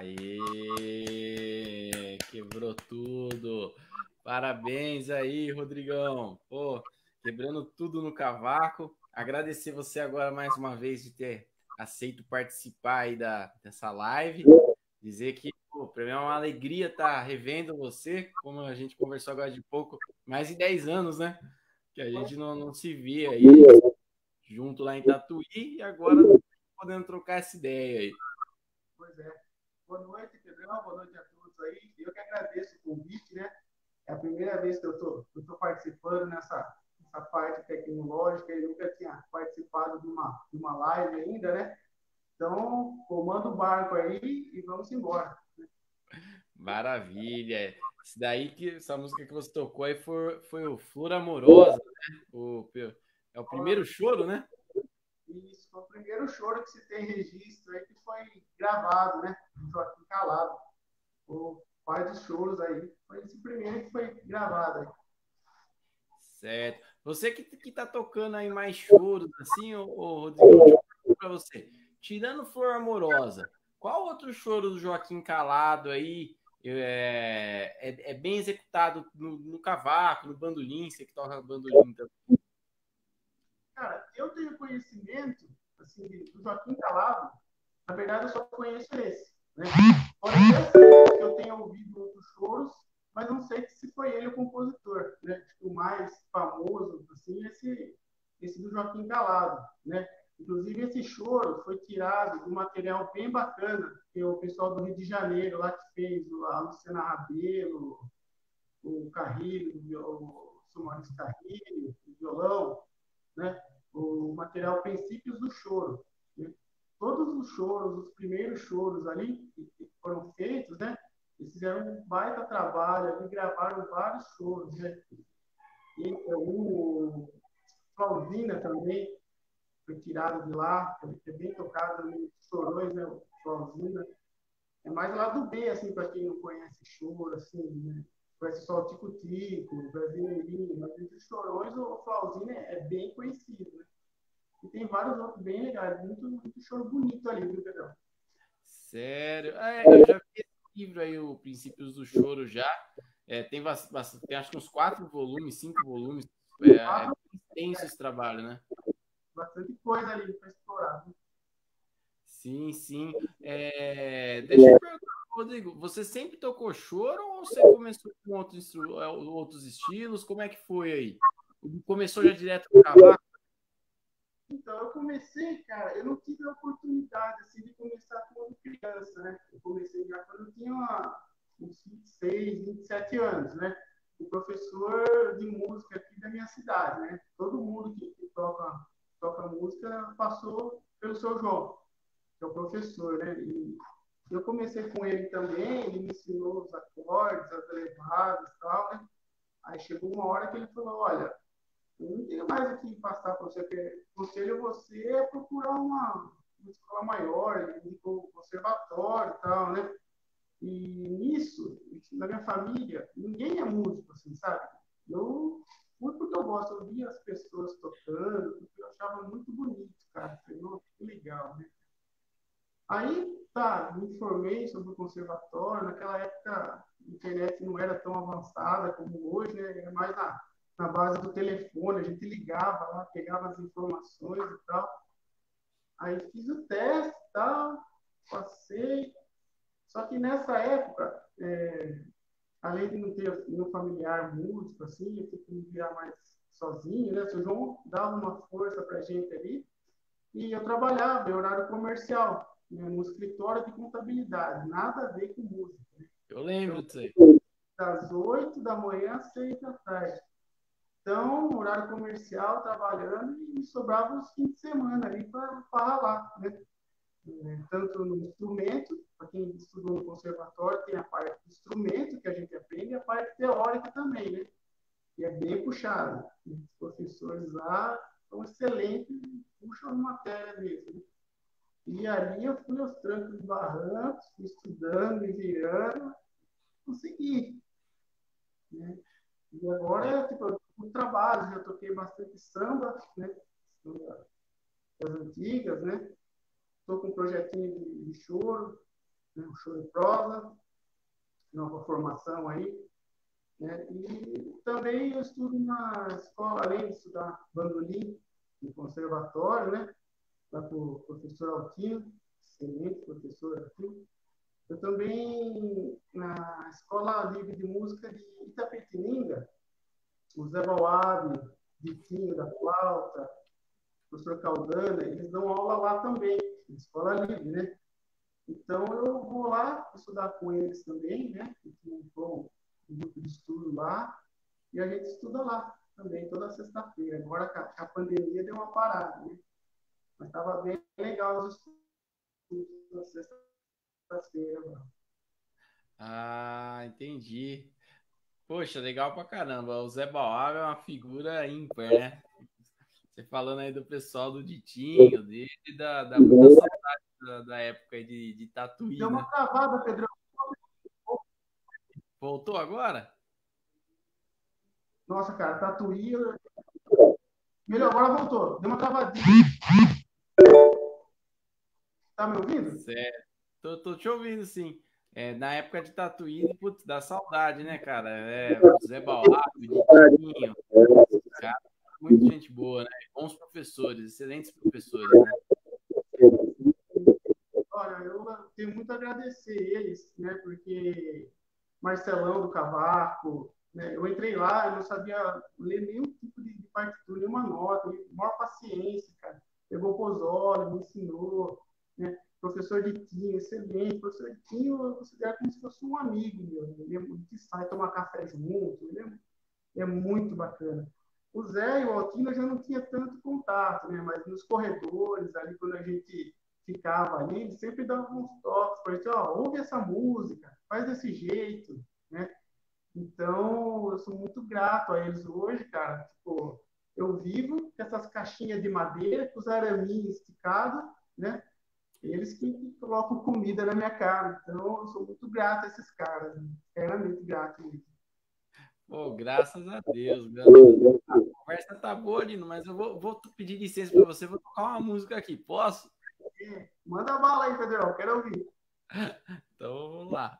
Aê! Quebrou tudo! Parabéns aí, Rodrigão! Pô, quebrando tudo no cavaco. Agradecer você agora mais uma vez de ter aceito participar aí da, dessa live. Dizer que para mim é uma alegria estar tá revendo você, como a gente conversou agora de pouco, mais de 10 anos, né? Que a gente não, não se via aí junto lá em Tatuí e agora podendo trocar essa ideia aí. Boa noite, Pedrão. Boa noite a todos aí. Eu que agradeço o convite, né? É a primeira vez que eu estou participando nessa, nessa parte tecnológica. Eu nunca tinha participado de uma, de uma live ainda, né? Então, comando o barco aí e vamos embora. Maravilha. Isso daí que essa música que você tocou aí foi, foi o Flor Amorosa, né? O, é o primeiro choro, né? Foi o primeiro choro que se tem registro aí que foi gravado, né? Joaquim Calado. O pai dos choros aí. Foi esse primeiro que foi gravado aí. Certo. Você que, que tá tocando aí mais choros, assim, ô, ô Rodrigo, para você. Tirando Flor Amorosa, qual outro choro do Joaquim Calado aí é, é, é bem executado no, no, cavaco, no bandolim, você que toca bandolim também? Cara, eu tenho conhecimento assim, do Joaquim Calado, na verdade eu só conheço esse. Né? Pode ser que eu tenha ouvido outros choros, mas não sei se foi ele o compositor. Né? Tipo, o mais famoso, assim, esse, esse do Joaquim Calado. Né? Inclusive, esse choro foi tirado de um material bem bacana, que o pessoal do Rio de Janeiro lá que fez, a Luciana Rabelo, o Carrilho, o Somaris Carrilho, o violão, né? O material Princípios do Choro. Né? Todos os choros, os primeiros choros ali que foram feitos, né? eles fizeram um baita trabalho, ali gravaram vários choros. Né? E o Flaudina também, foi tirado de lá, foi bem tocado nos chorões, né, Flauzina. É mais lá do B, assim, para quem não conhece choro, assim, né? Conhece só o Tico-Tico, o Brasileirinho, mas entre os chorões o Flauzina é, é bem conhecido, né? E tem vários outros bem legais, muito, muito choro bonito ali, viu, Pedrão? Sério? É, eu já vi esse livro aí, o Princípios do Choro, já. É, tem, tem acho que uns quatro volumes, cinco volumes. É, é extenso esse trabalho, né? bastante coisa ali para explorar. Né? Sim, sim. É... Deixa eu perguntar, Rodrigo, você sempre tocou choro ou você começou com outros, é, outros estilos? Como é que foi aí? Começou já direto com cavaco? Então, eu comecei, cara, eu não tive a oportunidade assim, de começar como criança, né? Eu comecei já quando eu tinha uma, uns 26, 27 anos, né? O professor de música aqui da minha cidade, né? Todo mundo que, que toca toca música passou pelo seu João, que é o professor, né? E eu comecei com ele também, ele me ensinou os acordes, as elevadas e tal, né? Aí chegou uma hora que ele falou, olha, eu não tenho mais o que passar para você, porque conselho você é procurar uma, uma escola maior, um conservatório e tal, né? E nisso, na minha família, ninguém é músico, assim, sabe? Eu muito porque eu gosto, eu via as pessoas tocando, porque eu achava muito bonito, cara. Falei, que legal, né? Aí, tá, me informei sobre o conservatório. Naquela época, a internet não era tão avançada como hoje, né? Era mais na, na base do telefone, a gente ligava lá, pegava as informações e tal. Aí fiz o teste e tal, passei. Só que nessa época, é, além de não ter meu familiar músico, assim, eu tive que me virar mais sozinho, né? O seu João dava uma força para a gente ali. E eu trabalhava em horário comercial, né? no escritório de contabilidade, nada a ver com música. Né? Eu lembro disso aí. Das 8 da manhã às 6 da tarde. Então, horário comercial, trabalhando, e sobrava uns fins de semana ali para ralar, né? É, tanto no instrumento, para quem estudou no conservatório, tem a parte do instrumento que a gente aprende e a parte teórica também, né? E é bem puxado. Os professores lá são excelentes, puxam a matéria mesmo. E ali eu fui aos trancos e barrancos, estudando, me virando, consegui. Né? E agora, tipo, o trabalho, já toquei bastante samba, né? Das antigas, né? Estou com um projetinho de, de choro. né, o show de prosa, nova formação aí. Né? E também eu estudo na escola, além de estudar bandolim no conservatório, né? Lá com o professor Altino, excelente professor Altino. Eu também, na Escola Livre de Música de Itapetininga, o Zé Bauab, Vitinho da flauta, o professor Caldana, eles dão aula lá também, na Escola Livre, né? Então, eu vou lá estudar com eles também, né? Montou um grupo de estudo lá, e a gente estuda lá também, toda sexta-feira. Agora, a pandemia, deu uma parada, né? Mas estava bem legal os estudos na sexta-feira. Ah, entendi. Poxa, legal pra caramba. O Zé Bauab é uma figura ímpar, né? Você falando aí do pessoal do Ditinho, dele, da, da muita saudade da, da época de, de Tatuí. Deu uma né? travada, Pedrão. Voltou agora? Nossa, cara, Tatuí. Melhor, agora voltou. Deu uma travadinha. Tá me ouvindo? Certo. Tô, tô te ouvindo, sim. É, na época de Tatuí, putz, dá saudade, né, cara? É, Zé Balado, o Ditinho, cara, muita gente boa, né? Bons professores, excelentes professores, né? Olha, eu tenho muito a agradecer eles, né? Porque Marcelão do Cavaco, né? Eu entrei lá, eu não sabia ler nenhum tipo de, partitura, nenhuma nota, maior paciência, cara. Pegou o Pozzoli, me ensinou, né? professor de Tinho, excelente. Professor de Tinho, eu considero como se fosse um amigo meu. Ele é, sai tomar café junto, ele é, é, muito bacana. O Zé e o Altino eu já não tinha tanto contato, né? mas nos corredores, ali quando a gente ficava ali, ele sempre dava uns toques para gente, ó, ouve essa música, faz desse jeito, né? Então, eu sou muito grato a eles hoje, cara. Tipo, eu vivo com essas caixinhas de madeira, com os araminhos esticados, né? Eles que, colocam comida na minha cara. Então, eu sou muito grato a esses caras, né? extremamente grato mesmo. Pô, graças a Deus, graças a, Deus. a conversa tá boa, Lino, mas eu vou, vou pedir licença para você, vou tocar uma música aqui, posso? É, manda bala aí, Pedro, quero ouvir. Então, vamos lá.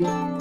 Aê,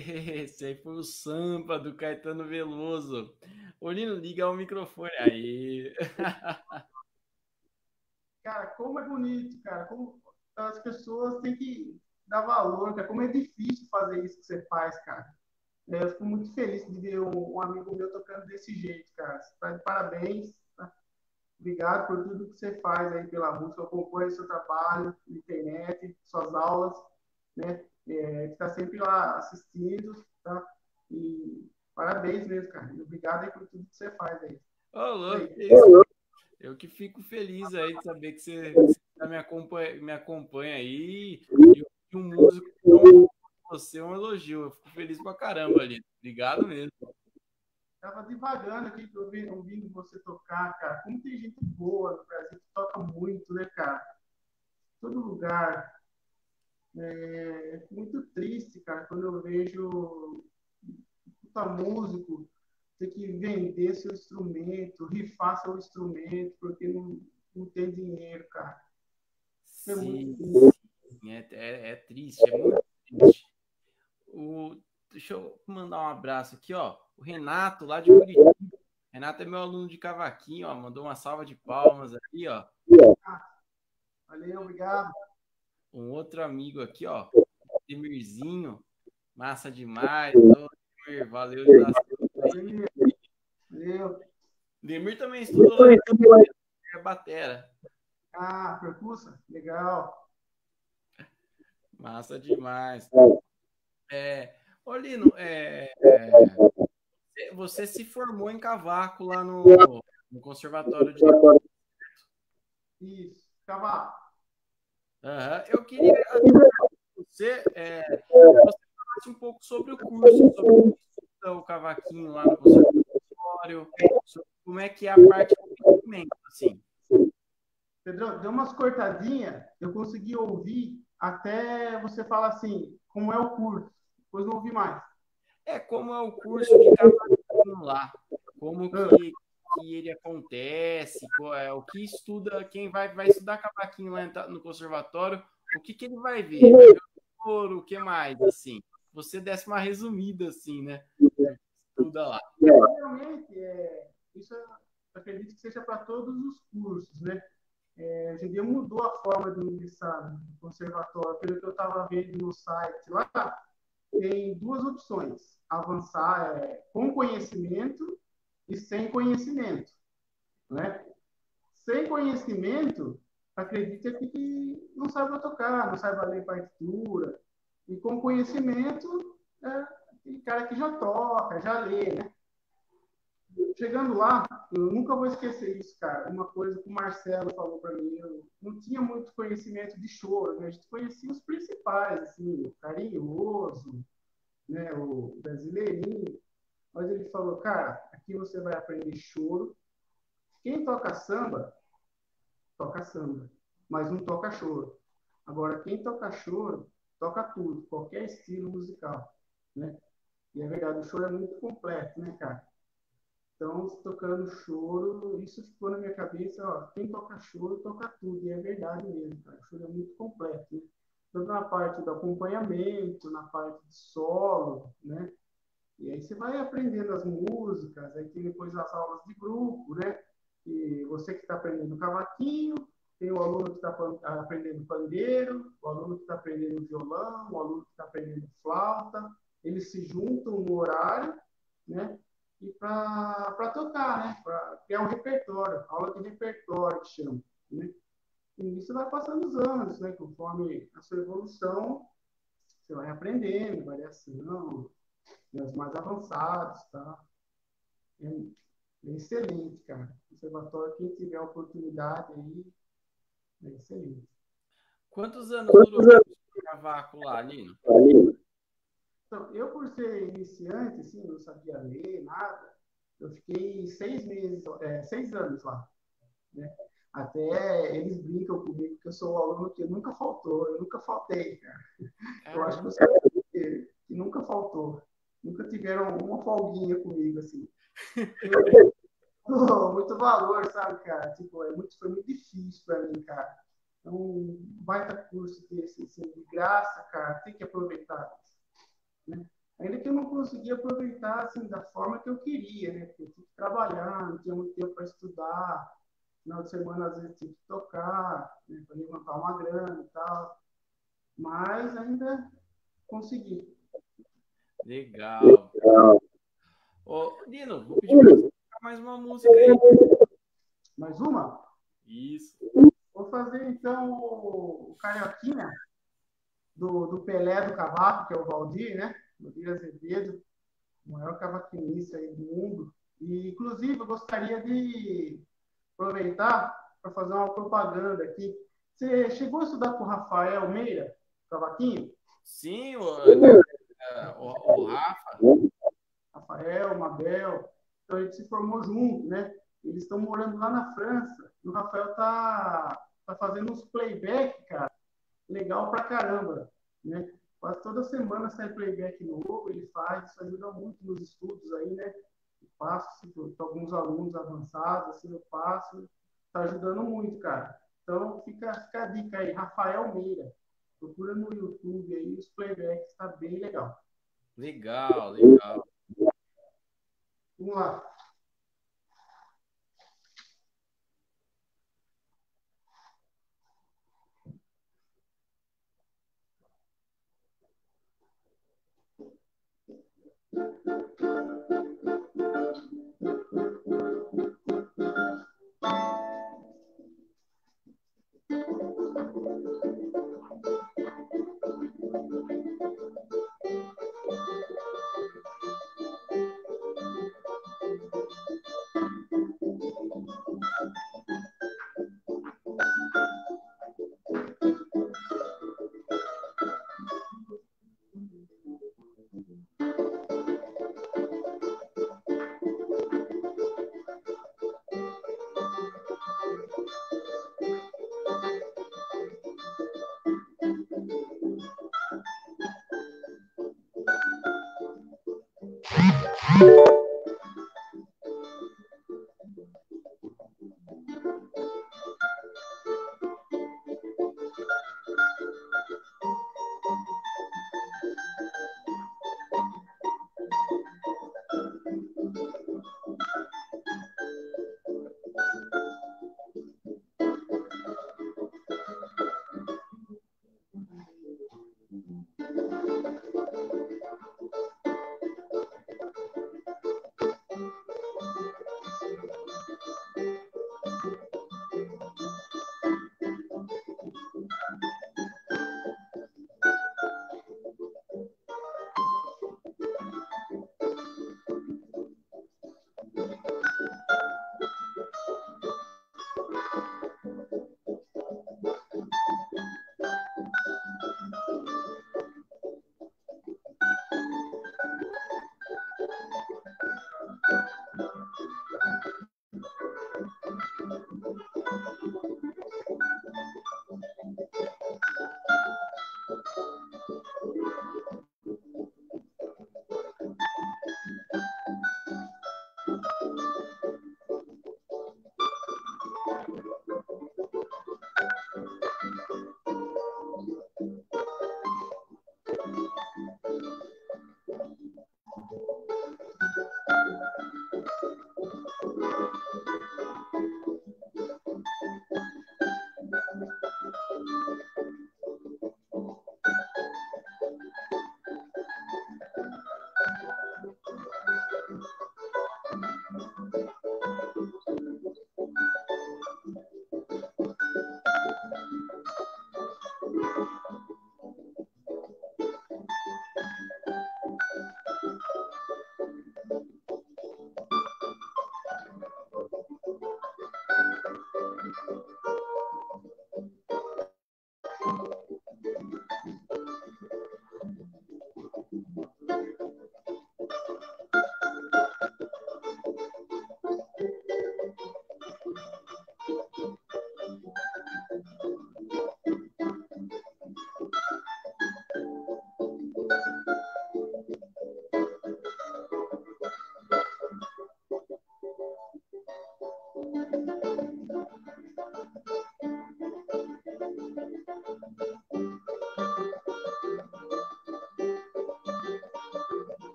esse aí foi o Sampa do Caetano Veloso. Olino, liga o microfone aí. Cara, como é bonito, cara. Como as pessoas têm que dar valor, cara. Como é difícil fazer isso que você faz, cara. É, eu fico muito feliz de ver um, amigo meu tocando desse jeito, cara. Você tá de parabéns. Tá? Obrigado por tudo que você faz aí pela música. Eu acompanho seu trabalho internet, suas aulas, né? É, que está sempre lá assistindo, tá? E parabéns mesmo, cara. Obrigado aí por tudo que você faz aí. Ô, louco, eu que fico feliz aí de saber que você, você me, acompanha, me acompanha aí. E um músico como você é um elogio. Eu fico feliz pra caramba ali. Obrigado mesmo. Tava devagando aqui, ouvindo, ouvindo você tocar, cara. Como tem gente boa no Brasil que toca muito, né, cara? Todo lugar. É muito triste, cara, quando eu vejo puta músico ter que vender seu instrumento, rifar seu instrumento, porque não, não tem dinheiro, cara. É sim, sim é, é, é, triste, é muito triste. O, deixa eu mandar um abraço aqui, ó. O Renato, lá de Curitiba. Renato é meu aluno de cavaquinho, ó. Mandou uma salva de palmas aqui, ó. Valeu, obrigado. Um outro amigo aqui, ó. Demirzinho. Massa demais. Ô, Demir, valeu. Valeu. Demir também estudou lá. É batera. Ah, percussa? Legal. Massa demais. É, Olino, é, é, você se formou em cavaco lá no, no Conservatório de. Isso, cavaco. Uhum. Eu queria você, é, você falasse um pouco sobre o curso, sobre o cavaquinho lá no conservatório, como é que é a parte do instrumento, assim. Pedro, deu umas cortadinhas, eu consegui ouvir até você falar assim, como é o curso, depois não ouvi mais. É como é o curso de cavaquinho lá, como que, que ele acontece, é, o que estuda, quem vai, vai estudar cavaquinho lá no conservatório, o que, que ele vai ver? Vai ver o o que mais, assim? Você desse uma resumida, assim, né? Estuda lá. Realmente, é, isso eu acredito que seja para todos os cursos, né? É, hoje em dia mudou a forma de ingressar no conservatório. Pelo que eu estava vendo no site lá, tem duas opções. Avançar é, com conhecimento e sem conhecimento. Né? Sem conhecimento, acredita que não saiba tocar, não saiba ler partitura. E com conhecimento, é, cara que já toca, já lê, né? Chegando lá, eu nunca vou esquecer isso, cara. Uma coisa que o Marcelo falou para mim, eu não tinha muito conhecimento de choro, né? A gente conhecia os principais, assim, o carinhoso, né? o brasileirinho. Mas ele falou, cara, aqui você vai aprender choro. Quem toca samba, toca samba, mas não toca choro. Agora, quem toca choro, toca tudo, qualquer estilo musical, né? E é verdade, o choro é muito completo, né, cara? Então, tocando choro, isso ficou na minha cabeça, ó, quem toca choro, toca tudo, e é verdade mesmo, cara. O choro é muito completo, né? Tanto na parte do acompanhamento, na parte de solo, né? E aí você vai aprendendo as músicas, aí tem depois as aulas de grupo, né? E você que está aprendendo cavaquinho, tem o aluno que está aprendendo pandeiro, o aluno que está aprendendo violão, o aluno que está aprendendo flauta. Eles se juntam no horário, né? E para tocar, né? Para criar um repertório, aula de repertório que chama, né? E isso vai passando os anos, né? Conforme a sua evolução, você vai aprendendo, variação, né? os mais avançados, tá? É, é excelente, cara. Conservatório, quem tiver a oportunidade aí, é excelente. Quantos anos durou o cavaco lá, Nino? Então, eu, por ser iniciante, assim, não sabia ler, nada, eu fiquei seis meses, é, seis anos lá. Né? Até eles brincam comigo que eu sou o aluno que nunca faltou, eu nunca faltei, cara. Eu acho que eu sou que, que nunca faltou. Nunca tiveram uma folguinha comigo, assim. muito valor, sabe, cara? Tipo, é muito, foi muito difícil para mim, cara. Um baita curso desse, assim, de graça, cara, tem que aproveitar. Né? Ainda que eu não conseguia aproveitar assim, da forma que eu queria, né? Porque eu tinha que trabalhar, não tinha muito tempo para estudar, final de semana às vezes tinha que tocar, né? para levantar uma grana e tal. Mas ainda consegui. Legal. Ô, Nino, vou pedir mais uma música aí. Mais uma? Isso. Vou fazer então o Carioquinha do, do Pelé do Cavaco, que é o Valdir, né? Valdir Azevedo, o maior cavaquinista aí do mundo. E, inclusive, eu gostaria de aproveitar para fazer uma propaganda aqui. Você chegou a estudar com o Rafael Meira, cavaquinho? Sim, o, né, o, o Rafa. Rafael, Mabel. Então a gente se formou junto, né? Eles estão morando lá na França. E o Rafael tá, tá fazendo uns playback, cara, legal pra caramba, né? Quase toda semana sai playback novo, ele faz, isso ajuda muito nos estudos aí, né? Eu passo alguns alunos avançados, assim, eu passo, tá ajudando muito, cara. Então fica, fica a dica aí, Rafael Meira. Procura no YouTube aí, os playbacks, tá bem legal. Legal, legal. Vamos lá. Thank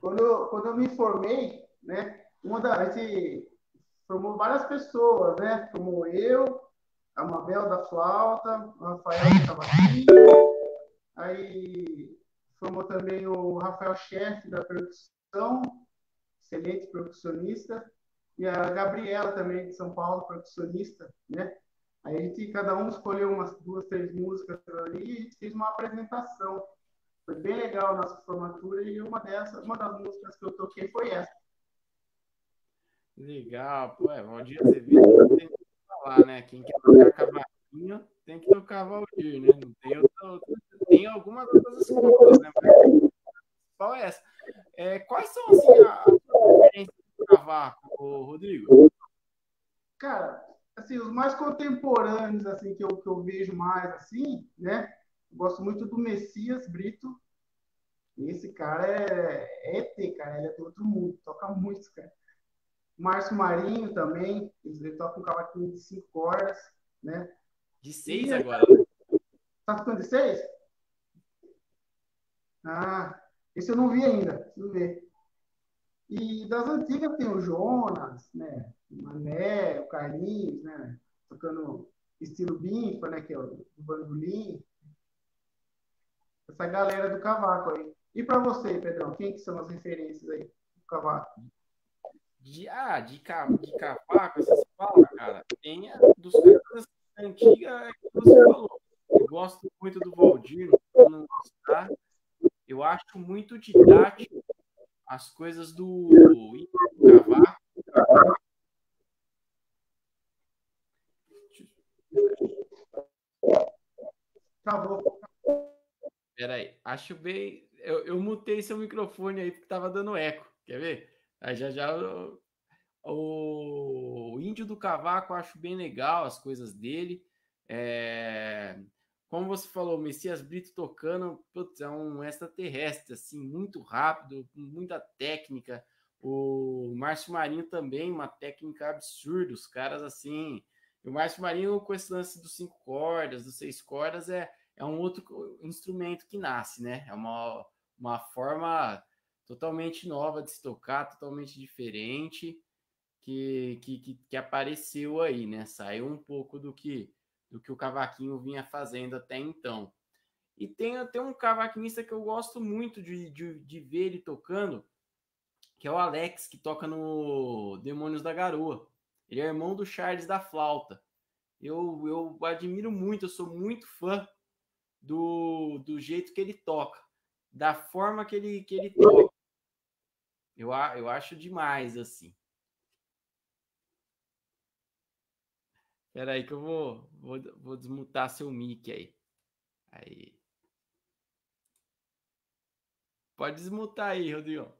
Quando, quando eu me formei, né, uma da, a gente formou várias pessoas, né? Formou eu, a Mabel da flauta, o Rafael que estava aqui, aí formou também o Rafael Chefe da percussão, excelente percussionista, e a Gabriela também de São Paulo, percussionista, né? Aí a gente, cada um escolheu umas duas, três músicas ali e a gente fez uma apresentação. Foi bem legal a nossa formatura e uma dessas, uma das músicas que eu toquei foi essa. Legal, pô, é, Valdir tem que falar, né? Quem quer tocar cavaquinho tem que tocar Valdir, né? Não tem outra, tem algumas outras escolas, né? Mas, qual é essa? É, quais são, assim, as referências do cavaco, Rodrigo? Cara, assim, os mais contemporâneos, assim, que eu, que eu vejo mais, assim, né? Eu gosto muito do Messias Brito. Esse cara é, é ET, cara. Ele é do outro mundo, toca muito, cara. Márcio Marinho também, ele toca um cavaquinho de cinco cordas, né? De seis e, agora. Tá tocando de seis? Ah, esse eu não vi ainda, preciso ver. E das antigas tem o Jonas, né? O Mané, o Carlinhos, né? Tocando estilo Binfa, né? Que é o bandolim. Essa galera do cavaco aí. E para você, Pedrão, quem que são as referências aí do cavaco? De, ah, de, de cavaco, você fala, cara, tem a, dos caras antiga que você falou. Eu gosto muito do Valdir, não gostar. Eu acho muito didático as coisas do, do cavaco. Acabou. Peraí, acho bem. Eu, eu mutei seu microfone aí porque tava dando eco. Quer ver? Aí já já o, o Índio do Cavaco acho bem legal as coisas dele. É, como você falou, o Messias Brito tocando, putz, é um extraterrestre, assim, muito rápido, muita técnica. O Márcio Marinho também, uma técnica absurda. Os caras, assim. O Márcio Marinho, com esse lance dos cinco cordas, dos seis cordas, é, é um outro instrumento que nasce, né? É uma, uma forma totalmente nova de se tocar, totalmente diferente, que, que, que, apareceu aí, né? Saiu um pouco do que do que o cavaquinho vinha fazendo até então. E tem até um cavaquinista que eu gosto muito de, de, de ver ele tocando, que é o Alex, que toca no Demônios da Garoa. Ele é irmão do Charles da Flauta. Eu, eu admiro muito, eu sou muito fã do, do jeito que ele toca, da forma que ele, que ele toca. Eu, eu acho demais, assim. Espera aí que eu vou, vou, vou desmutar seu mic aí. Aí. Pode desmutar aí, Rodrigo.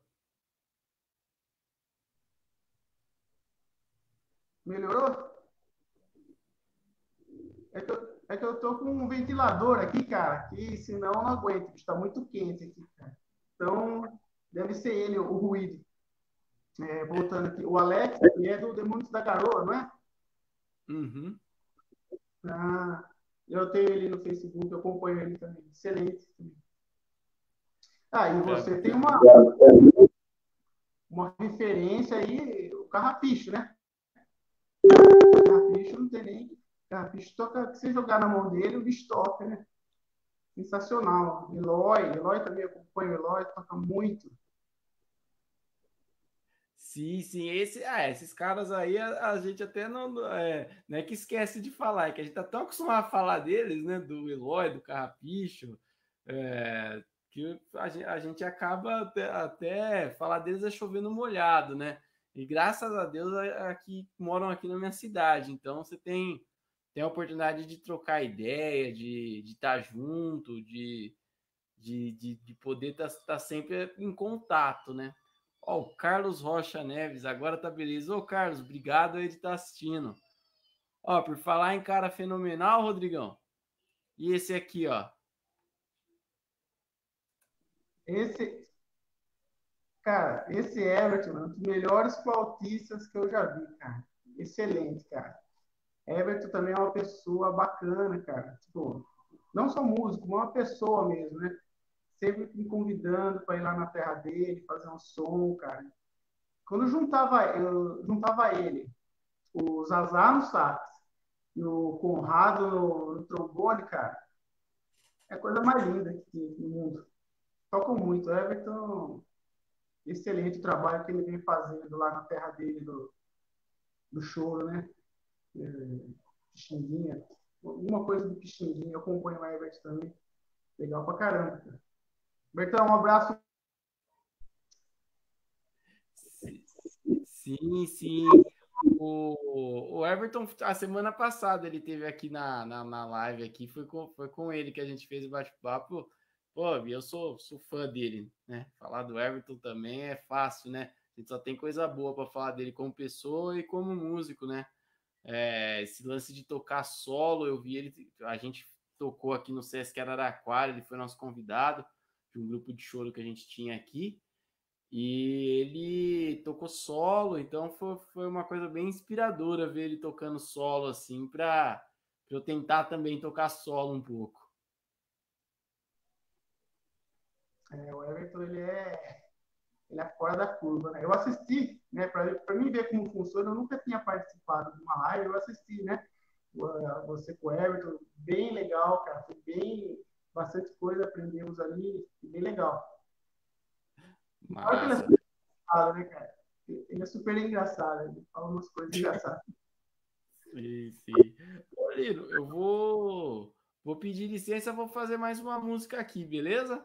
Melhorou? É que, eu, é que eu tô com um ventilador aqui, cara, que senão eu não aguento, está muito quente aqui, cara. Então, Deve ser ele, o ruído. É, voltando aqui. O Alex, ele é do Demônios da Garoa, não é? Uhum. Ah, eu tenho ele no Facebook, eu acompanho ele também. Excelente. Ah, e você é. tem uma, uma referência aí, o Carrapicho, né? O Carrapicho não tem nem. Carrapicho toca, se você jogar na mão dele, o bicho toca, né? Sensacional. Eloy, Eloy também acompanha o Eloy, toca muito. Sim, sim, esse, ah, esses caras aí a, a gente até não é, não é que esquece de falar, é que a gente tá tão acostumado a falar deles, né? Do Eloy, do Carrapicho, é, que a gente, a gente acaba até, até, falar deles é chovendo molhado, né? E graças a Deus aqui moram aqui na minha cidade, então você tem, tem a oportunidade de trocar ideia, de estar tá junto, de, de, de, de poder estar tá, tá sempre em contato, né? Ó, o Carlos Rocha Neves, agora tá beleza. Ô, Carlos, obrigado aí de estar tá assistindo. Ó, por falar em cara fenomenal, Rodrigão. E esse aqui, ó. Esse, cara, esse Everton é um dos melhores flautistas que eu já vi, cara. Excelente, cara. Everton também é uma pessoa bacana, cara. Tipo, não só músico, uma pessoa mesmo, né? Sempre me convidando para ir lá na terra dele, fazer um som, cara. Quando juntava, eu juntava ele, o Zazá no sax e o Conrado no, no trombone, cara, é a coisa mais linda que tem no mundo. Tocam muito. Everton, excelente trabalho que ele vem fazendo lá na terra dele, do, do choro, né? É, Pixinguinha. Alguma coisa do Pixinguinha. Eu acompanho o Everton também. Legal pra caramba. Cara. Bertão, um abraço. Sim, sim. O, o Everton, a semana passada, ele teve aqui na, na, na live aqui, foi com, foi com ele que a gente fez o bate-papo. Pô, eu sou, sou fã dele, né? Falar do Everton também é fácil, né? A gente só tem coisa boa para falar dele como pessoa e como músico, né? É, esse lance de tocar solo, eu vi ele, a gente tocou aqui no Sesc Araraquara, ele foi nosso convidado de um grupo de choro que a gente tinha aqui. E ele tocou solo, então foi, foi uma coisa bem inspiradora ver ele tocando solo assim, para eu tentar também tocar solo um pouco. É, o Everton ele é, ele é fora da curva. Né? Eu assisti, né, para mim ver como funciona, eu nunca tinha participado de uma live, eu assisti, né? Você com o Everton, bem legal, cara, foi bem, bastante coisa, aprendemos ali, bem legal. Mas... Ele é super engraçado, né, cara? Ele é super engraçado, ele fala umas coisas engraçadas. Sim, sim. Ô, Lino, eu vou, vou pedir licença, vou fazer mais uma música aqui, beleza?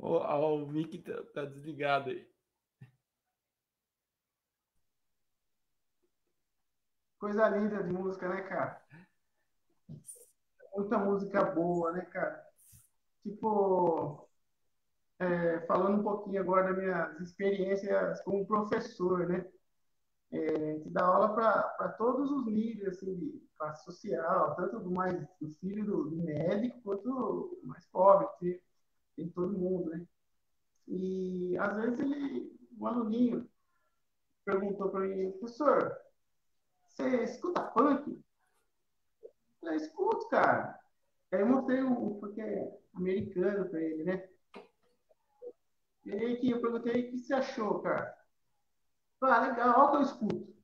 Ó, o mic tá, tá desligado aí. Coisa linda de música, né, cara? Muita música boa, né, cara? Tipo, é, falando um pouquinho agora das minhas experiências como professor, né? É, que dá aula para todos os níveis, assim, de classe social, tanto do mais do filho do, do médico quanto do mais pobre, que tem todo mundo, né? E às vezes ele, um aluninho perguntou para mim, professor, você escuta funk? Eu falei, escuto, cara. Aí eu mostrei o porque é americano para ele, né? E aí que eu perguntei o que você achou, cara. Ah, legal, olha o que eu escuto.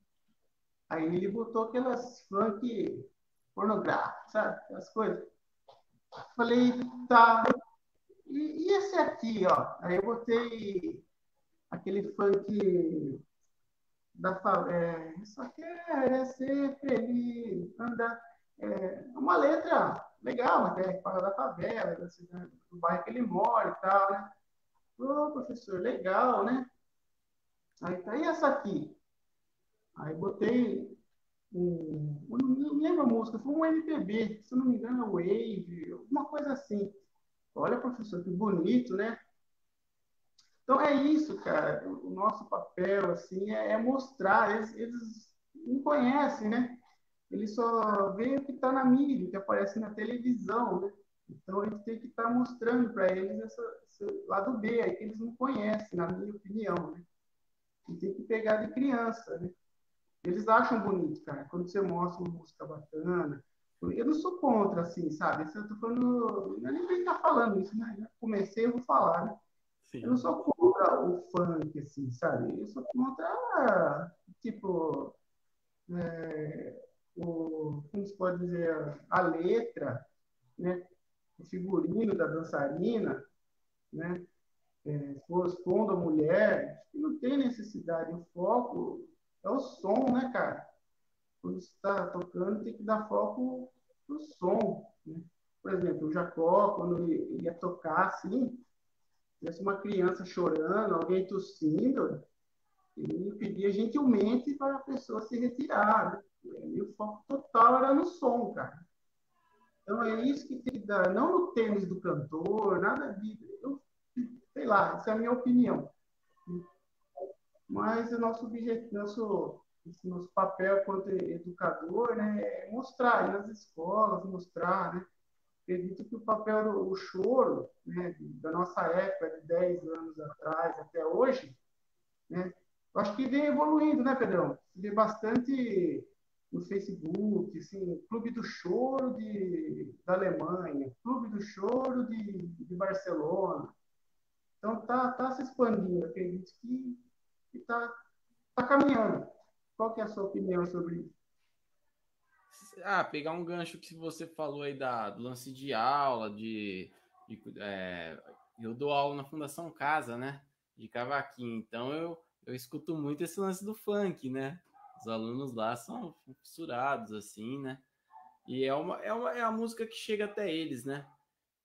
Aí ele botou aquelas funk pornográficas, sabe? Aquelas coisas. Falei, tá. E, e esse aqui, ó? Aí eu botei aquele funk da é, só quer ser feliz, andar. É uma letra legal, até fala da favela, do bairro que ele mora e tal, né? Ô, professor, legal, né? Aí tá, e essa aqui? Aí botei um, não lembro a música, foi um MPB, se não me engano, é Wave, alguma coisa assim. Olha, professor, que bonito, né? Então é isso, cara. O nosso papel assim é, é mostrar. Eles, eles, não conhecem, né? Eles só veem o que está na mídia, que aparece na televisão, né? Então a gente tem que estar tá mostrando para eles essa, esse lado B, aí que eles não conhecem, na minha opinião, né? E tem que pegar de criança, né? Eles acham bonito, cara. Quando você mostra uma música bacana. Eu não sou contra, assim, sabe? Eu tô falando. Não é nem tá falando isso, né? Já comecei, eu vou falar, né? Sim. Eu não sou contra o funk, assim, sabe? Eu sou contra, tipo, é, o, como se pode dizer, a letra, né? O figurino da dançarina, né? É, expondo a mulher, não tem necessidade. O foco é o som, né, cara? Quando está tocando, tem que dar foco no som. Né? Por exemplo, o Jacó, quando ele ia tocar assim, tivesse uma criança chorando, alguém tossindo, ele pedia gentilmente para a pessoa se retirar. Né? E o foco total era no som, cara. Então é isso que tem que dar, não no tênis do cantor, nada disso. Eu, sei lá, essa é a minha opinião. Mas o nosso objetivo, nosso, nosso papel quanto educador, né, é mostrar nas escolas, mostrar, né? acredito que o papel do o choro, né, da nossa época, de 10 anos atrás até hoje, né, acho que vem evoluindo, né, Pedrão? Vê bastante no Facebook, assim, Clube do Choro de, da Alemanha, Clube do Choro de, de Barcelona. Então, tá, tá se expandindo, acredito que está tá caminhando. Qual que é a sua opinião sobre isso? Ah, pegar um gancho que você falou aí da, do lance de aula, de, de é, eu dou aula na Fundação Casa, né? De cavaquinho. Então eu, eu escuto muito esse lance do funk, né? Os alunos lá são fissurados, assim, né? E é uma, é uma é a música que chega até eles, né?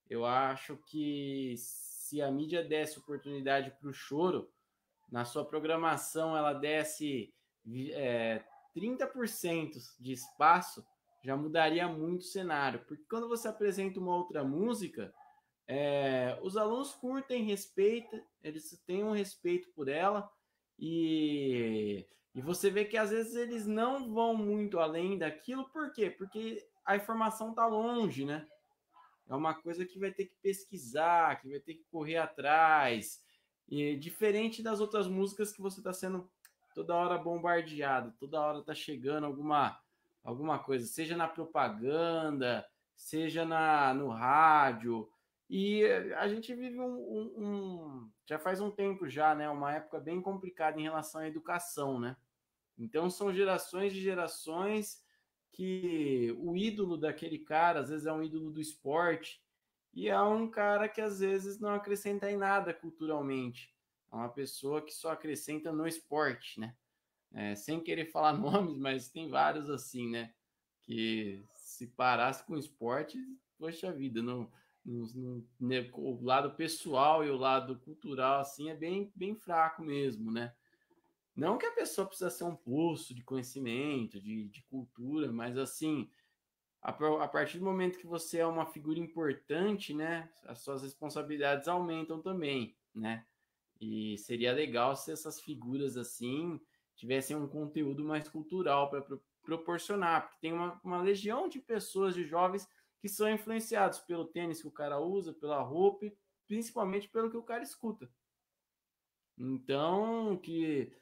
Eu acho que se a mídia desse oportunidade para o choro, na sua programação ela desse é, 30% de espaço, já mudaria muito o cenário. Porque quando você apresenta uma outra música, é, os alunos curtem, respeitam, eles têm um respeito por ela, e, e você vê que às vezes eles não vão muito além daquilo, por quê? Porque a informação está longe, né? É uma coisa que vai ter que pesquisar, que vai ter que correr atrás. E diferente das outras músicas que você está sendo toda hora bombardeado, toda hora está chegando alguma alguma coisa, seja na propaganda, seja na, no rádio. E a gente vive um, um, um, já faz um tempo já, né? Uma época bem complicada em relação à educação, né? Então são gerações de gerações que o ídolo daquele cara às vezes é um ídolo do esporte e é um cara que às vezes não acrescenta em nada culturalmente. É uma pessoa que só acrescenta no esporte, né? É, sem querer falar nomes, mas tem vários assim, né? Que se parasse com esporte, poxa vida, não, né, o lado pessoal e o lado cultural, assim, é bem, bem fraco mesmo, né? Não que a pessoa precisa ser um poço de conhecimento, de, de cultura, mas assim, a, a, partir do momento que você é uma figura importante, né, as suas responsabilidades aumentam também, né? E seria legal se essas figuras assim tivessem um conteúdo mais cultural para pro, proporcionar, porque tem uma, uma legião de pessoas, de jovens que são influenciados pelo tênis que o cara usa, pela roupa, e principalmente pelo que o cara escuta. Então, que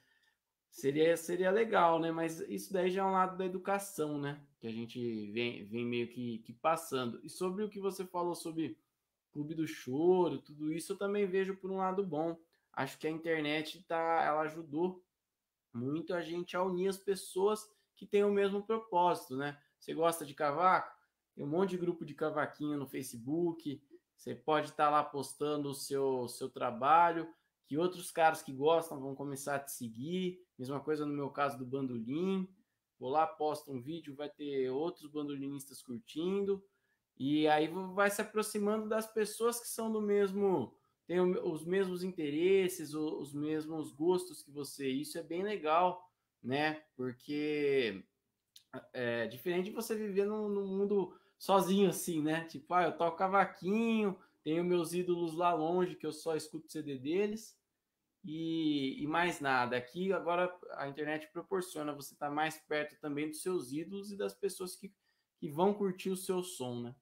seria seria legal, né? Mas isso daí já é um lado da educação, né? Que a gente vem, vem meio que, que passando. E sobre o que você falou sobre Clube do Choro, tudo isso eu também vejo por um lado bom. Acho que a internet tá, ela ajudou muito a gente a unir as pessoas que têm o mesmo propósito, né? Você gosta de cavaco? Tem um monte de grupo de cavaquinho no Facebook. Você pode estar tá lá postando o seu, seu trabalho, que outros caras que gostam vão começar a te seguir. Mesma coisa no meu caso do bandolim. Vou lá, posto um vídeo, vai ter outros bandolinistas curtindo. E aí vai se aproximando das pessoas que são do mesmo, tem os mesmos interesses, os mesmos gostos que você. Isso é bem legal, né? Porque é diferente de você viver num, num mundo sozinho assim, né? Tipo, ah, eu toco cavaquinho, tenho meus ídolos lá longe que eu só escuto CD deles e, e, mais nada. Aqui agora a internet proporciona você estar tá mais perto também dos seus ídolos e das pessoas que, que vão curtir o seu som, né?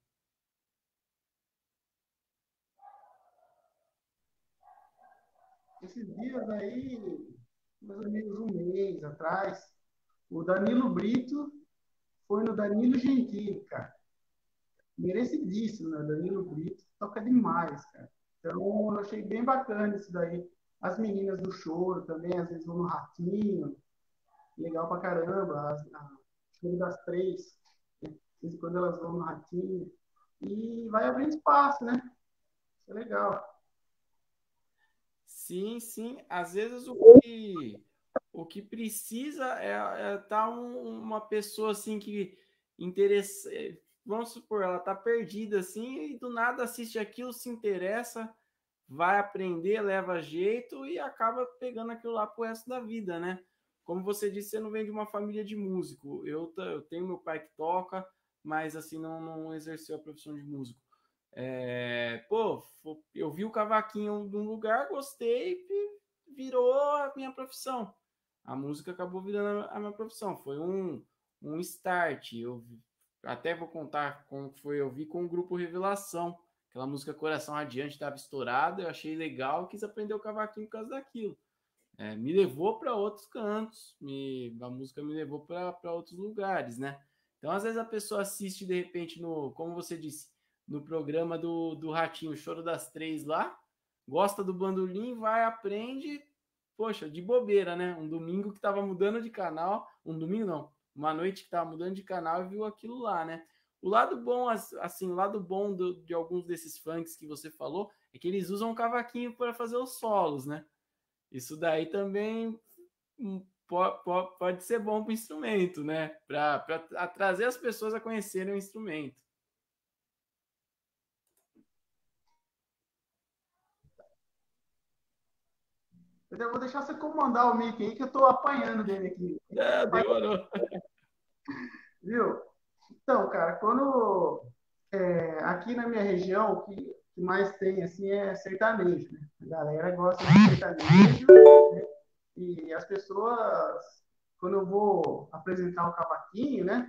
Esses dias aí, mais ou menos um mês atrás, o Danilo Brito foi no Danilo Gentili, cara merecidíssimo, né? Danilo Brito toca demais, cara. Então, eu achei bem bacana isso daí. As meninas do choro também, às vezes vão no Ratinho. Legal pra caramba. As, a das três, né? quando elas vão no Ratinho. E vai abrindo espaço, né? Isso é legal. Sim, sim. Às vezes o que, o que precisa é estar é tá um, uma pessoa assim que interessa, vamos supor, ela tá perdida assim e do nada assiste aquilo, se interessa, vai aprender, leva jeito e acaba pegando aquilo lá pro resto da vida, né? Como você disse, você não vem de uma família de músico. Eu, eu tenho meu pai que toca, mas assim não, não exerceu a profissão de músico. É, pô, eu vi o cavaquinho num lugar, gostei virou a minha profissão. A música acabou virando a minha profissão. Foi um, um start. Eu até vou contar como foi eu vi com o grupo Revelação. Aquela música Coração Adiante estava estourada, eu achei legal, quis aprender o cavaquinho por causa daquilo. É, me levou para outros cantos, me, a música me levou para outros lugares, né? Então, às vezes a pessoa assiste de repente no, como você disse, no programa do, do Ratinho, Choro das Três lá, gosta do bandolim, vai, aprende, poxa, de bobeira, né? Um domingo que estava mudando de canal, um domingo não, uma noite que estava mudando de canal e viu aquilo lá, né? O lado bom, assim, o lado bom do, de alguns desses funks que você falou é que eles usam cavaquinho para fazer os solos, né? Isso daí também hum, pode ser bom para o instrumento, né? Para trazer as pessoas a conhecerem o instrumento. Eu vou deixar você comandar o mic aí, que eu estou apanhando dele aqui. É, demorou. Viu? Então, cara, quando é, aqui na minha região, o que, que, mais tem assim é sertanejo, né? A galera gosta de sertanejo, né? E as pessoas, quando eu vou apresentar o cavaquinho, né?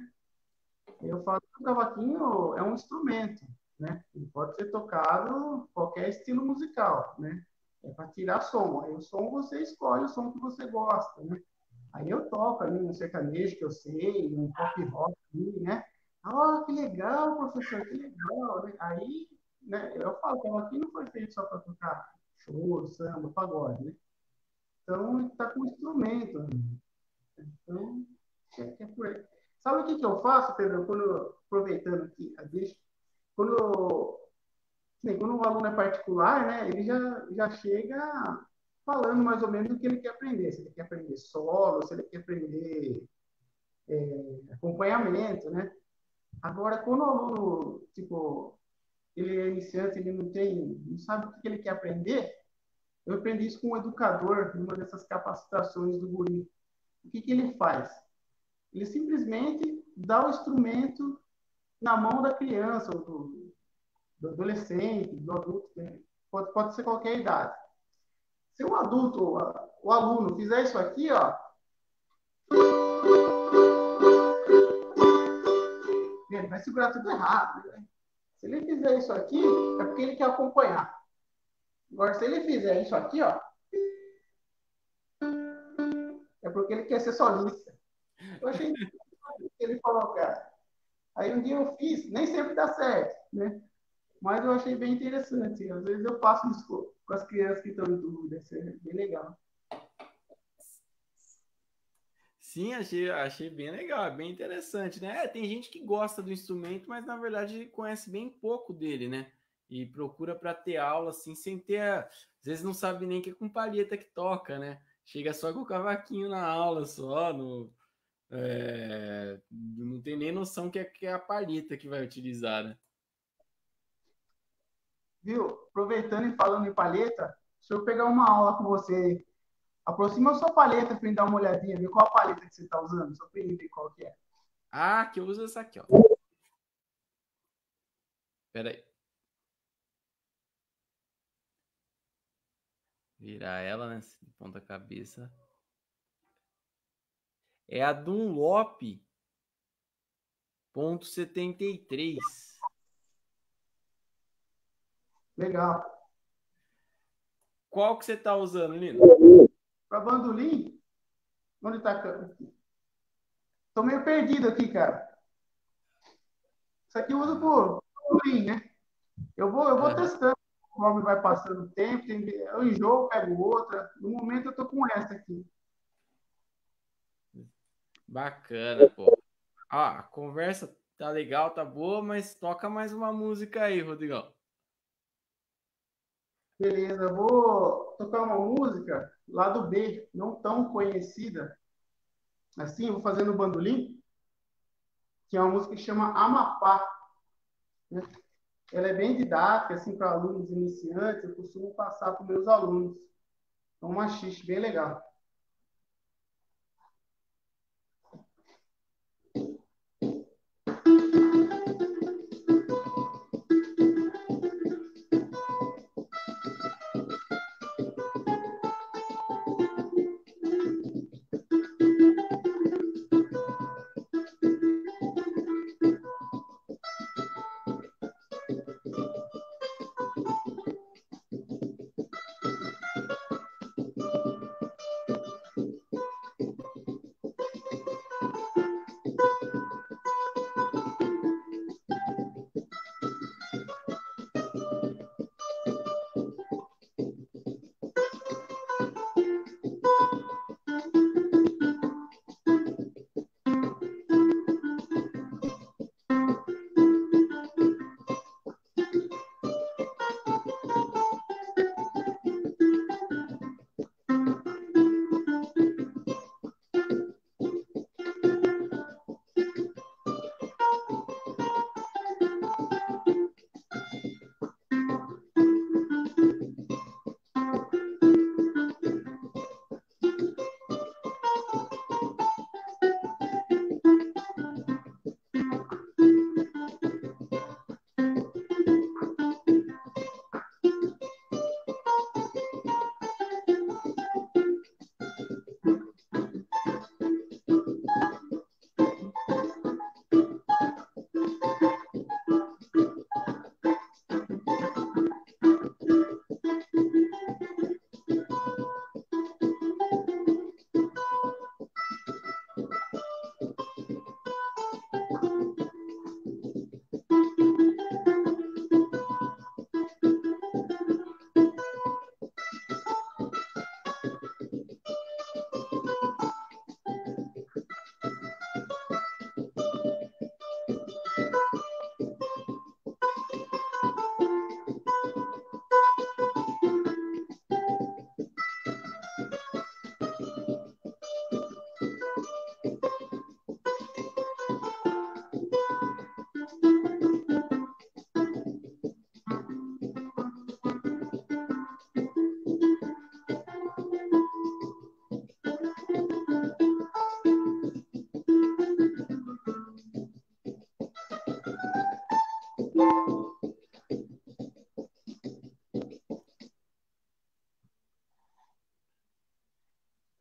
Eu falo que o cavaquinho é um instrumento, né? Ele pode ser tocado qualquer estilo musical, né? É para tirar som. Aí o som você escolhe o som que você gosta, né? Aí eu toco ali um sertanejo que eu sei, um pop rock, né? Ah, que legal, professor, que legal. Né? Aí, né, eu falo que aqui não foi feito só para tocar choro, samba, pagode, né? Então, está com instrumento. Né? Então, é, é por aí. Sabe o que, que eu faço, Pedro? Quando, aproveitando aqui deixa, quando, assim, quando um aluno é particular, né, ele já, já chega falando mais ou menos o que ele quer aprender. Se ele quer aprender solo, se ele quer aprender é, acompanhamento, né? Agora, quando o aluno, tipo, ele é iniciante, ele não tem, não sabe o que ele quer aprender, eu aprendi isso com um educador, numa dessas capacitações do guri. O que, que ele faz? Ele simplesmente dá o instrumento na mão da criança, ou do, do adolescente, do adulto, né? pode, pode ser qualquer idade. Se um adulto, o aluno, fizer isso aqui, ó, ele vai segurar tudo errado. Né? Se ele fizer isso aqui, é porque ele quer acompanhar. Agora, se ele fizer isso aqui, ó, é porque ele quer ser solista. Eu achei que ele falou, cara. Aí um dia eu fiz, nem sempre dá certo, né? Mas eu achei bem interessante. Às vezes eu faço isso com as crianças que estão em dúvida. Isso é bem legal. Sim, achei, achei bem legal, bem interessante, né? É, tem gente que gosta do instrumento, mas na verdade conhece bem pouco dele, né? E procura para ter aula assim, sem ter. Às vezes não sabe nem que é com palheta que toca, né? Chega só com o cavaquinho na aula, só, no, é, não tem nem noção que é, que é a palheta que vai utilizar, né? Viu? Aproveitando e falando em palheta, se eu pegar uma aula com você, aproxima a sua palheta para dar uma olhadinha, ver qual a palheta que você está usando, só para ver qual que é. Ah, que eu uso essa aqui, ó. Espera aí. Virar ela, né? Ponta cabeça. É a Dunlop ponto setenta e três. Legal. Qual que você está usando, Lino? Para bandolim? Onde está? Estou meio perdido aqui, cara. Isso aqui eu uso por bandolim, né? Eu vou, eu vou testando conforme vai passando o tempo. Eu enjoo, pego outra. No momento eu estou com essa aqui. Bacana, pô. Ah, a conversa tá legal, tá boa, mas toca mais uma música aí, Rodrigão. Beleza, eu vou tocar uma música lá do B, não tão conhecida. Assim, vou fazer no bandolim, que é uma música que chama Amapá. Né? Ela é bem didática, assim, para alunos iniciantes, eu costumo passar para meus alunos. É uma xixi bem legal.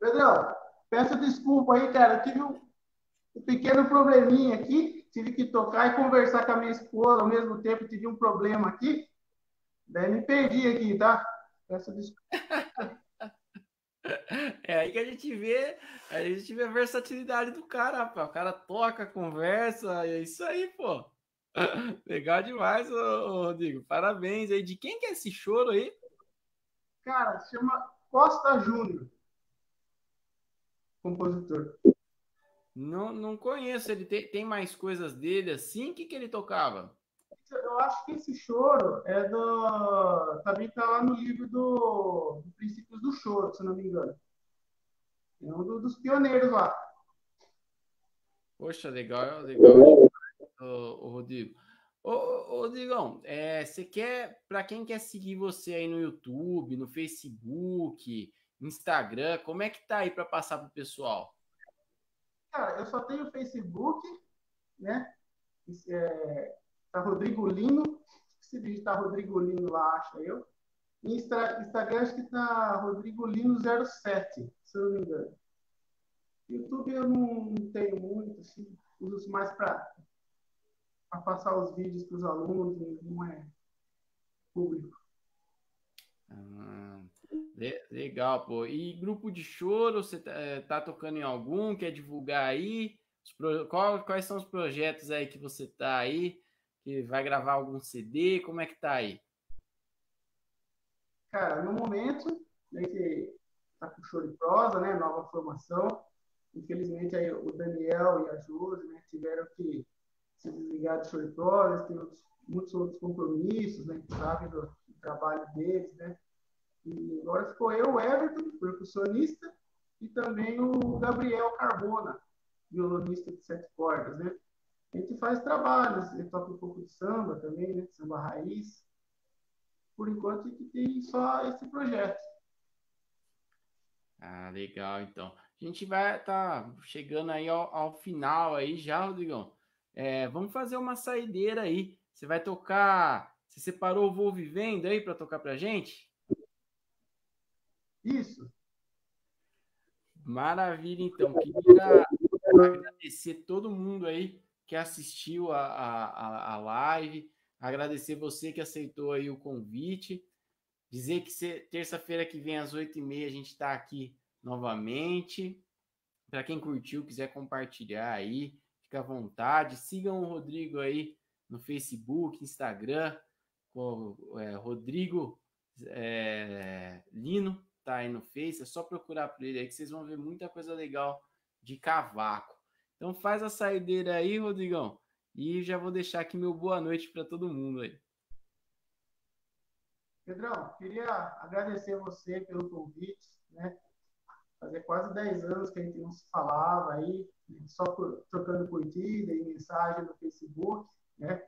Pedrão, peço desculpa aí, cara. Eu tive um, um pequeno probleminha aqui. Tive que tocar e conversar com a minha esposa ao mesmo tempo. Tive um problema aqui. Daí me perdi aqui, tá? Peço desculpa. É aí que a gente vê, a gente vê a versatilidade do cara, rapaz. O cara toca, conversa, é isso aí, pô. Legal demais, ô, Rodrigo. Parabéns aí. De quem que é esse choro aí? Cara, se chama Costa Júnior. Compositor. Não, não conheço. Ele tem, tem mais coisas dele assim? O que, que ele tocava? Eu acho que esse choro é do. Também tá lá no livro do, do Princípios do Choro, se não me engano. É um do, dos pioneiros lá. Poxa, legal, legal, o, Rodrigo. Ô, ô Rodrigão, é, você quer, para quem quer seguir você aí no YouTube, no Facebook, Instagram, como é que tá aí para passar pro pessoal? Cara, eu só tenho Facebook, né? É, tá Rodrigo Lino, se digitar Rodrigo Lino lá, acha eu. Insta, Instagram acho que tá Rodrigo Lino 07, se eu não me engano. YouTube eu não tenho muito, assim, uso mais para passar os vídeos para os alunos, não é público. Ah, legal, pô. E grupo de choro, você tá, é, tá tocando em algum? Quer divulgar aí? Qual, quais são os projetos aí que você tá aí? Que vai gravar algum CD? Como é que tá aí? Cara, no momento, a gente tá com choro e prosa, né? Nova formação. Infelizmente, aí, o Daniel e a Josi né, tiveram que se desligar de choro e prosa, tem muitos outros compromissos, né? Sabe do, do trabalho deles, né? E agora ficou eu, Everton, percussionista, e também o Gabriel Carbona, violonista de sete cordas, né? A gente faz trabalhos, ele toca um pouco de samba também, né? Samba raiz. Por enquanto, a gente tem só esse projeto. Ah, legal, então. A gente vai estar tá chegando aí ao, ao, final aí já, Rodrigão. É, vamos fazer uma saideira aí. Você vai tocar. Você separou o Voo Vivendo aí para tocar pra gente? Isso. Maravilha, então. Queria agradecer todo mundo aí que assistiu a, a, a live, agradecer você que aceitou aí o convite, dizer que terça-feira que vem às oito e meia a gente está aqui novamente. Para quem curtiu, quiser compartilhar aí, fica à vontade. Sigam o Rodrigo aí no Facebook, Instagram, com, é, Rodrigo é, Lino, tá aí no Face. É só procurar por ele aí que vocês vão ver muita coisa legal de cavaco. Então faz a saideira aí, Rodrigão. E já vou deixar aqui meu boa noite para todo mundo aí. Pedrão, queria agradecer você pelo convite, né? Fazer quase 10 anos que a gente não se falava aí, só por, trocando curtida e mensagem no Facebook, né?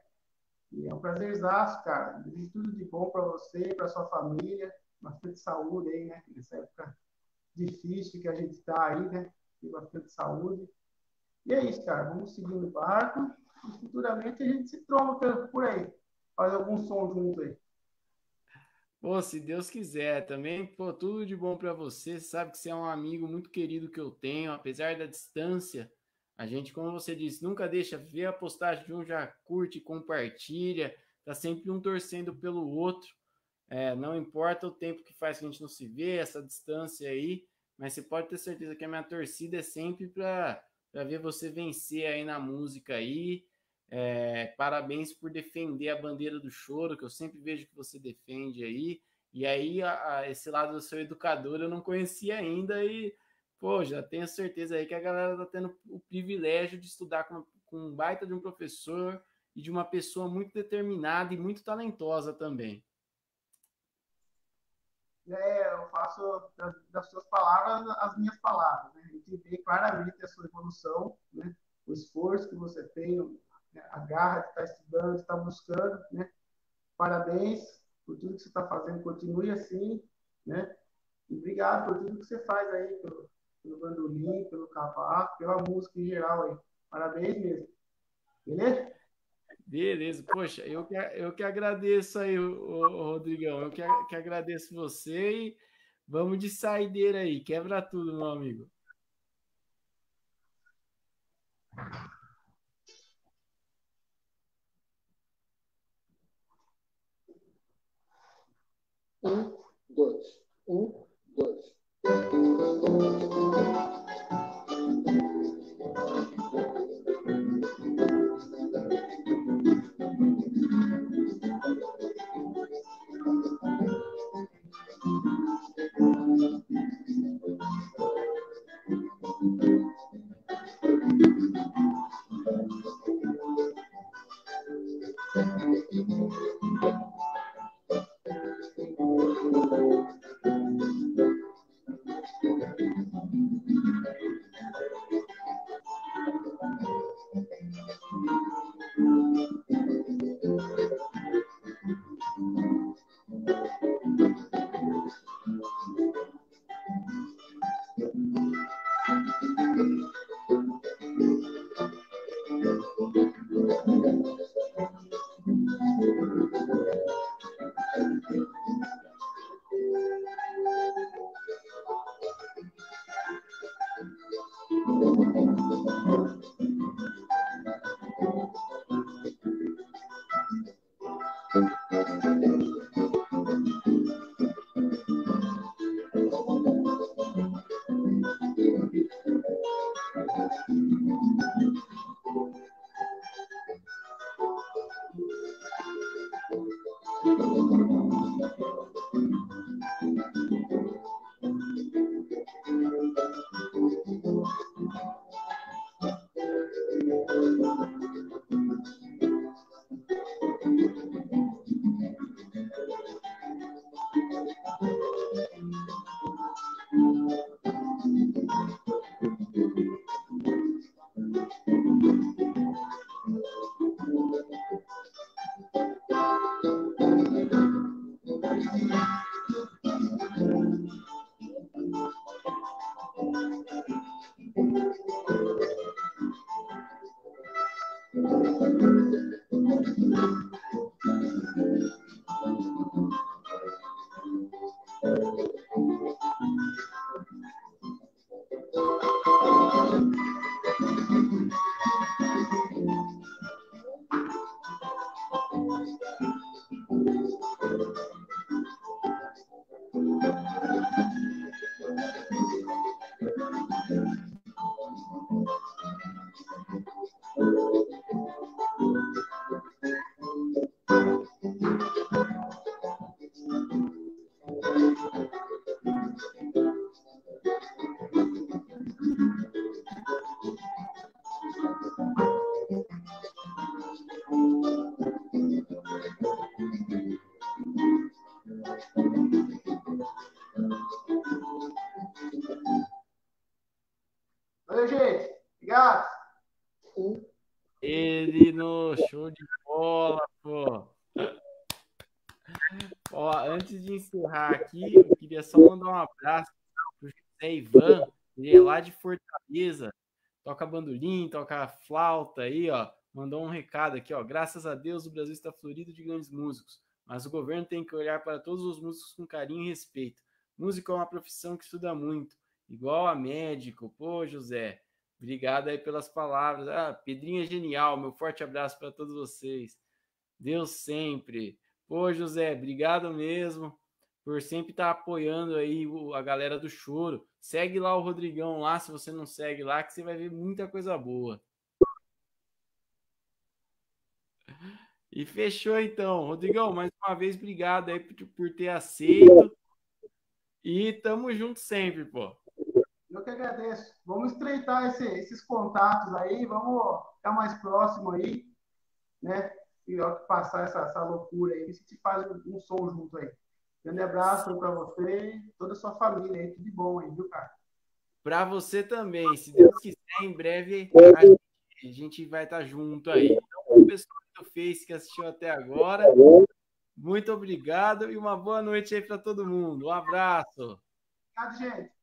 E é um prazerzaço, cara. Desejo tudo de bom para você, para sua família, bastante saúde aí, né? Nessa época difícil que a gente está aí, né? E bastante saúde. E é isso, cara. Vamos seguir no barco e futuramente a gente se tromba por aí. Faz algum som junto aí. Pô, se Deus quiser também, pô, tudo de bom para você. Você sabe que você é um amigo muito querido que eu tenho, apesar da distância. A gente, como você disse, nunca deixa ver a postagem de um, já curte, compartilha, tá sempre um torcendo pelo outro. É, não importa o tempo que faz que a gente não se vê, essa distância aí, mas você pode ter certeza que a minha torcida é sempre para ver você vencer aí na música aí. É, parabéns por defender a bandeira do choro, que eu sempre vejo que você defende aí. E aí, a, a, esse lado do seu educador eu não conhecia ainda e, pô, já tenho certeza aí que a galera tá tendo o privilégio de estudar com, com um baita de um professor e de uma pessoa muito determinada e muito talentosa também. É, eu faço das, das, suas palavras as minhas palavras. Né? A gente vê claramente a sua evolução, né? o esforço que você tem, né? a garra de estar estudando, estar buscando. Né? Parabéns por tudo que você está fazendo, continue assim. Né? E obrigado por tudo que você faz aí, pelo, pelo bandolim, pelo cavaco, pela música em geral aí. Parabéns mesmo. Beleza? Beleza, poxa, eu que, eu que agradeço aí, o, Rodrigão, eu que, que agradeço você e Vamos de saideira aí, quebra tudo, meu amigo. Um, dois. Um, dois. Bandolim, toca flauta aí, ó. Mandou um recado aqui, ó. Graças a Deus o Brasil está florido de grandes músicos, mas o governo tem que olhar para todos os músicos com carinho e respeito. Músico é uma profissão que estuda muito, igual a médico. Pô, José, obrigado aí pelas palavras. Ah, Pedrinho é genial. Meu forte abraço para todos vocês. Deus sempre. Pô, José, obrigado mesmo por sempre estar tá apoiando aí a galera do choro. Segue lá o Rodrigão lá, se você não segue lá, que você vai ver muita coisa boa. E fechou então. Rodrigão, mais uma vez, obrigado aí por, por ter aceito. E tamo junto sempre, pô. Eu que agradeço. Vamos estreitar esse, esses contatos aí, vamos ficar mais próximo aí, né? E ó, passar essa, essa loucura aí, a gente faz um, som junto aí. Grande abraço para você e toda a sua família aí. Tudo de bom aí, viu, cara? Para você também. Se Deus quiser, em breve a gente, a gente vai estar tá junto aí. Então, o pessoal do Face que assistiu até agora, muito obrigado e uma boa noite aí para todo mundo. Um abraço. Obrigado, gente.